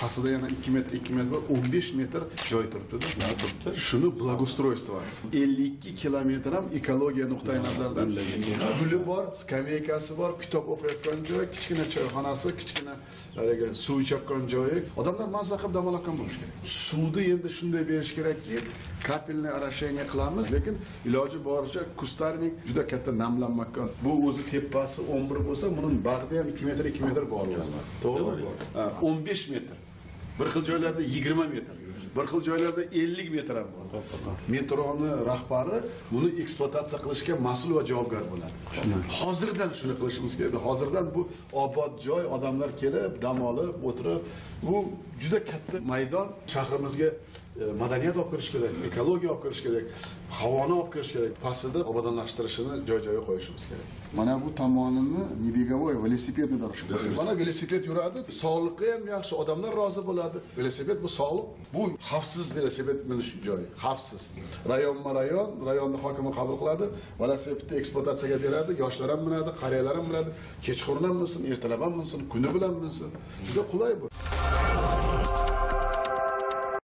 pastida yana 2 metr 2 metr bor 15 metr joy turibdida. Shuni благоустройствоsi 52 kilometr ham ekologiya nuqtai nazaridan guli bor skameykasi bor kitob o'qiyotgan joy kichkina choyxonasi kichkina haligi suv ichayotgan joyi. Odamlar mazza qilib dam olayotgan bo'lishi kerak. Suvni endi shunday berish kerakki kapelniy орошение qilamiz. Lekin iloji boricha kustarnik juda katta namlanmakon bu o'zi tepasi 11 bo'lsa buni bag'di ham 2 metr 2 metr bor o'zi. To'g'rimi 15 metr xil joylarda 20 metr bir xil joylarda 50 metr ham bor. Metroni rahbari buni ekspluatatsiya qilishga mas'ul va javobgar bo'ladi. Hozirdan shuni qilishimiz kerak. Hozirdan bu obod joy odamlar kelib dam olib o'tirib bu juda katta maydon. Shahrimizga e, madaniyat olib kirish kerak ekologiya olib kirish kerak havoni olib kirish kerak. Pastida obodonlashtirishini joy joyiga qo'yishimiz kerak. Mana bu tomonini небеговой велосипедный дорожка mana velosiped. Yuradi sog'liqqa ham yaxshi odamlar rozi bo'ladi. Velosiped bu sog'liq bu xavfsiz velosiped minish joyi xavfsiz. Rayonma rayon rayonni hokimi qabul qiladi velosipedni ekspluatatsiyaga beradi yoshlar ham minadi qariyalar ham minadi. Kechqurun ham minsin ertalab ham minsin kuni bilan minsin. Juda qulay bu.